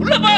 உள்ள போ.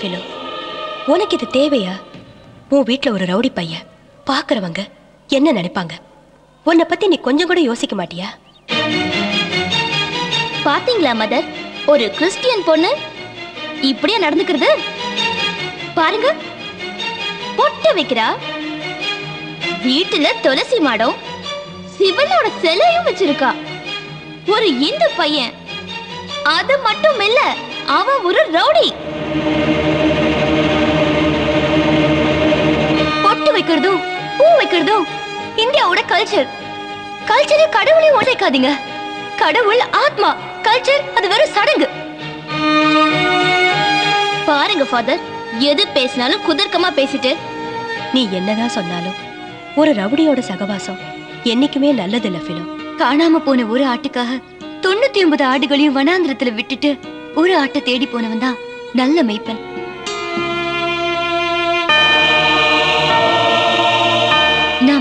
ஃபிலோ உனக்கு இது தேவையா? உன் வீட்டில் ஒரு ரவுடி பையன். பார்க்குறவங்க என்ன நினைப்பாங்க? உன்னை பத்தி நீ கொஞ்சம் கூட யோசிக்க மாட்டியா? பாத்தீங்களா மதர்? ஒரு கிறிஸ்டியன் பொண்ணு இப்படியா நடந்துக்கிறது? பாருங்க. பொட்டு வைக்கிறா. வீட்டுல துளசி மாடம் சிவனோட சிலையும் வச்சிருக்கா. ஒரு இந்து பையன். அது மட்டும் இல்ல அவன் ஒரு ரவுடி. வைக்கிறதும் பூ வைக்கிறதும் இந்தியாவோட கல்ச்சர் கல்ச்சரை கடவுளையும் உழைக்காதீங்க கடவுள் ஆத்மா. கல்ச்சர் அது வெறும் சடங்கு. பாருங்க ஃபாதர் எது பேசினாலும் குதர்க்கமா பேசிட்டு. நீ என்னதான் சொன்னாலும் ஒரு ரவுடியோட சகவாசம் என்னைக்குமே நல்லது இல்ல பிலோ காணாம போன ஒரு ஆட்டுக்காக தொண்ணூத்தி ஒன்பது ஆடுகளையும் வனாந்திரத்துல விட்டுட்டு ஒரு ஆட்டை தேடி போனவன் தான் நல்ல மெய்ப்பன்.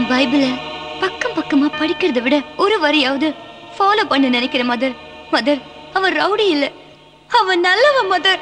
பைபிள பக்கம் பக்கமா படிக்கிறதை விட ஒரு வரியாவது ஃபாலோ பண்ண நினைக்கிற மதர் மதர் அவன் ரவுடி இல்ல. அவன் நல்லவன் மதர்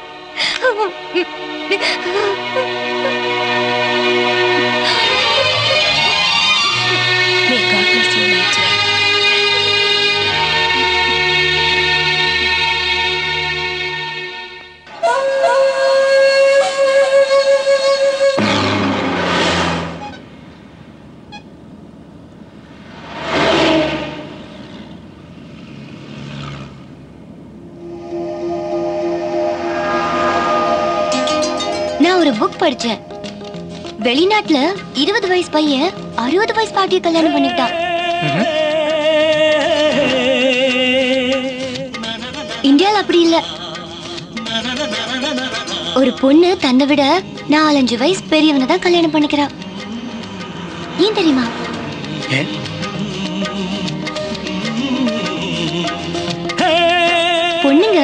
ஒரு புக் படிச்சேன். வெளிநாட்டுல இருபது வயசு பையன் அறுபது வயசு பாட்டிய கல்யாணம் பண்ணிக்கிட்டான் இந்தியால அப்படி இல்ல. ஒரு பொண்ணு தன்னை விட நாலஞ்சு வயசு பெரியவனை தான் கல்யாணம் பண்ணிக்கிறா ஏன் தெரியுமா? பொண்ணுங்க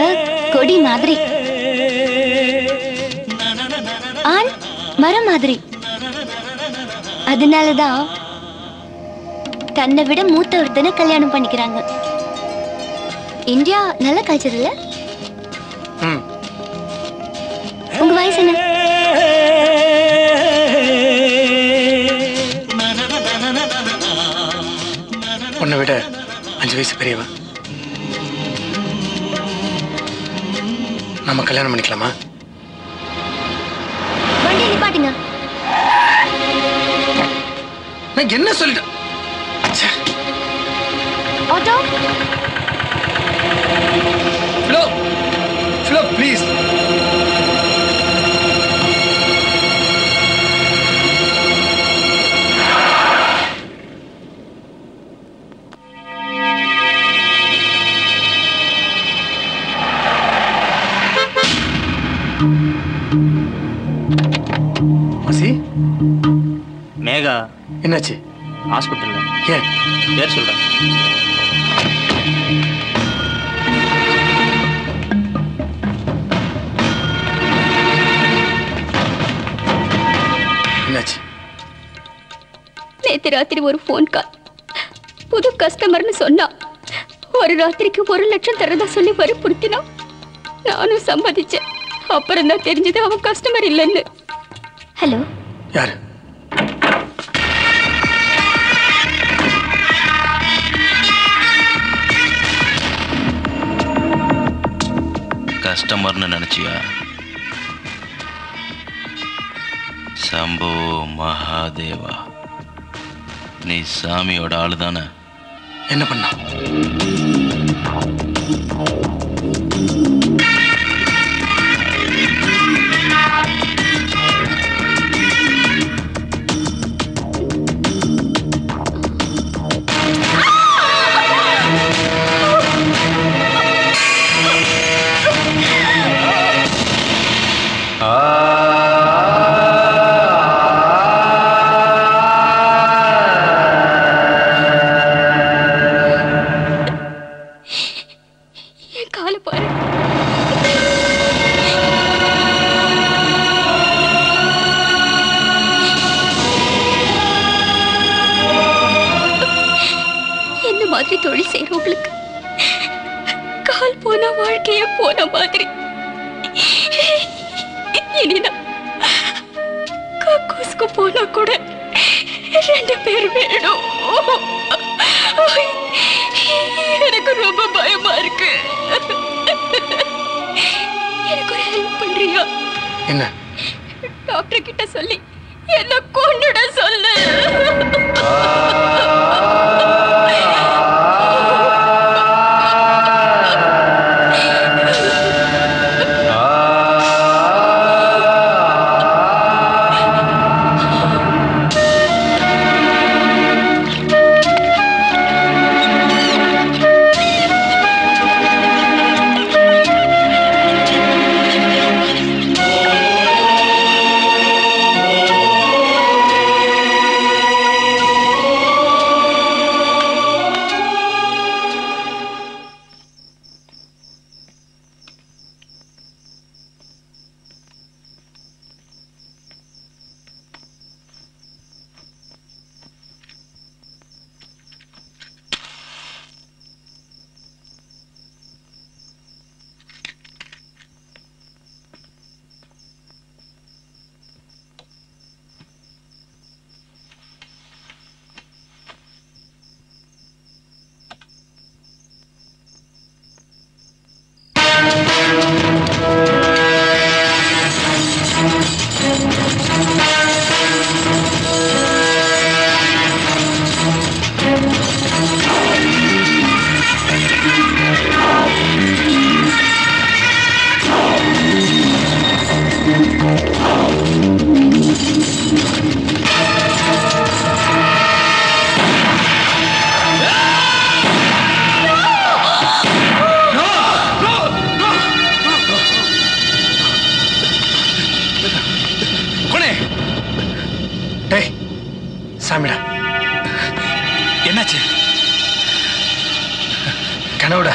கொடி மாதிரி. மரம் மாதிரி. அதனாலதான் தன்னை விட மூத்த ஒருத்தனை கல்யாணம் பண்ணிக்கிறாங்க. இந்தியா நல்ல கல்ச்சர் இல்ல? உங்க வயசு என்ன? உன்னை விட அஞ்சு வயசு பெரியவன் நம்ம கல்யாணம் பண்ணிக்கலாமா? நான் என்ன சொல்லிட்டேன். ஆட்டோ ஃப்ளோ ஃப்ளோ ப்ளீஸ் என்னாச்சு? ஹாஸ்பிட்டல்ல. ஏன்? பேர் சொல்றேன். என்னாச்சு? நேத்து ராத்திரி ஒரு ஃபோன் கால் புது கஸ்டமர்னு சொன்னா ஒரு ராத்திரிக்கு ஒரு லட்சம் தரதா சொல்லி வற்புறுத்தினா நானும் சம்மதிச்சேன். அப்புறம் தான் தெரிஞ்சது அவன் கஸ்டமர் இல்லைன்னு. ஹலோ யாரு? கஸ்டமர்னு நினைச்சியா? சம்போ மகாதேவா. நீ சாமியோட ஆளு தானே என்ன பண்ண? மாதிரி தொழில் செய்யறவங்களுக்கு கால் போன வாழ்க்கைய போன மாதிரி. இனிதான் கக்கூஸ்க்கு போனா கூட ரெண்டு பேர் வேணும். எனக்கு ரொம்ப பயமா இருக்கு. எனக்கு ஒரு ஹெல்ப் பண்றியா? என்ன? டாக்டர் கிட்ட சொல்லி என்ன கொண்டுட சொல்லு. கனவுடா.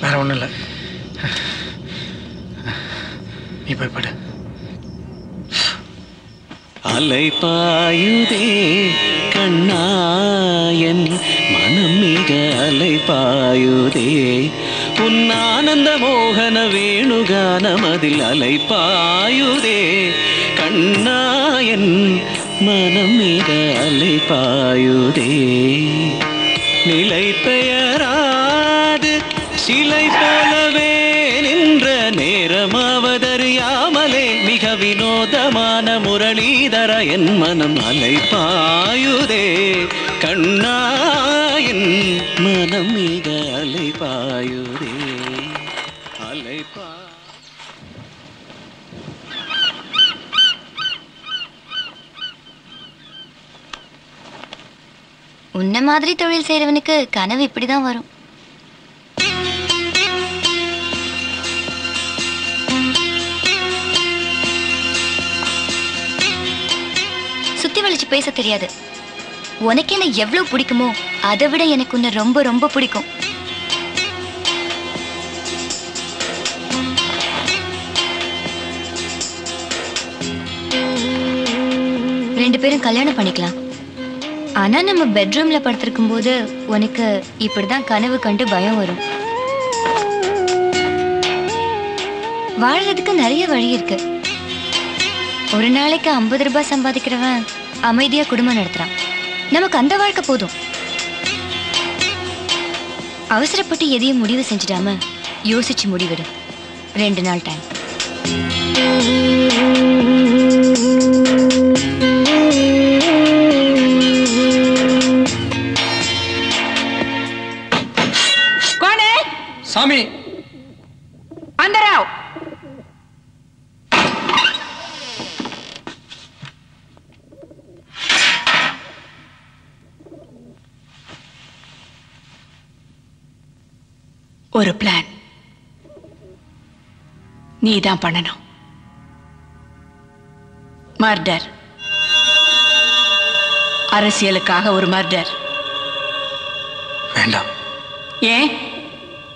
வேற ஒண்ணும் இல்லை. நீ போய் படு. அலை பாயுதே கண்ணாயன் மனம் மிக அலை பாயுதே உன் ஆனந்த மோகன வேணுகானம் அதில் அலை பாயுதே கண்ணாயன் மனம் மிக அலை பாயுதே நிலை என் மனம் அலை பாயுதே. வினோதமான என் மனம் அலைப்பாயுதே அலை பாயுதே. அலை பா உன்ன மாதிரி தொழில் செய்றவனுக்கு கனவு இப்படிதான் வரும். பேச தெரியாது. உனக்கு என்ன எவ்வளவு பிடிக்குமோ அதை விட எனக்கு உன்னை ரொம்ப ரொம்ப பிடிக்கும். ரெண்டு பேரும் கல்யாணம் பண்ணிக்கலாம். ஆனா நம்ம பெட்ரூம்ல படுத்திருக்கும் போது உனக்கு இப்படிதான் கனவு கண்டு பயம் வரும். வாழறதுக்கு நிறைய வழி இருக்கு. ஒரு நாளைக்கு ஐம்பது ரூபாய் சம்பாதிக்கிறவன் அமைதியா குடும்பம் நடத்துறான் நமக்கு அந்த வாழ்க்கை போதும். அவசரப்பட்டு எதையும் முடிவு செஞ்சிடாம யோசிச்சு முடிவிடு. ரெண்டு நாள் டைம் ஒரு பிளான் நீ தான் பண்ணணும். மர்டர் அரசியலுக்காக ஒரு மர்டர் வேண்டாம். ஏன்?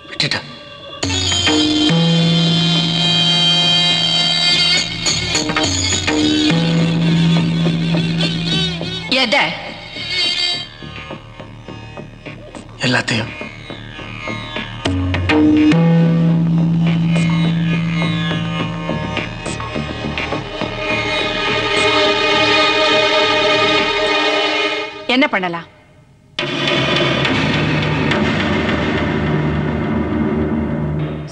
விட்டுட்டேன். எதை? எல்லாத்தையும். என்ன பண்ணலாம்?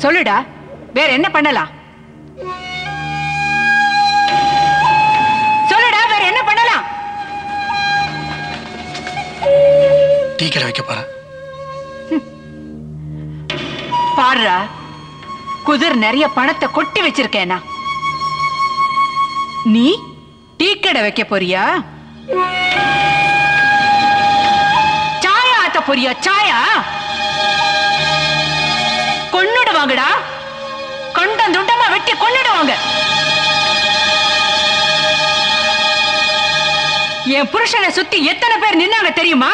சொல்லுடா வேற என்ன பண்ணலாம்? சொல்லுடா வேற என்ன பண்ணலாம்? டீக்கரை வைக்க போறேன். பாருடா குதிர் நிறைய பணத்தை கொட்டி வச்சிருக்கேனா? நீ டீ கடை வைக்க போறியா? சாயா ஆத்த போறியா சாயா? கொன்னுடுவாங்கடா கண்டம் துண்டமா வெட்டி கொன்னுடுவாங்க என் புருஷனை சுத்தி எத்தனை பேர் நின்னாங்க தெரியுமா?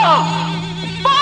போ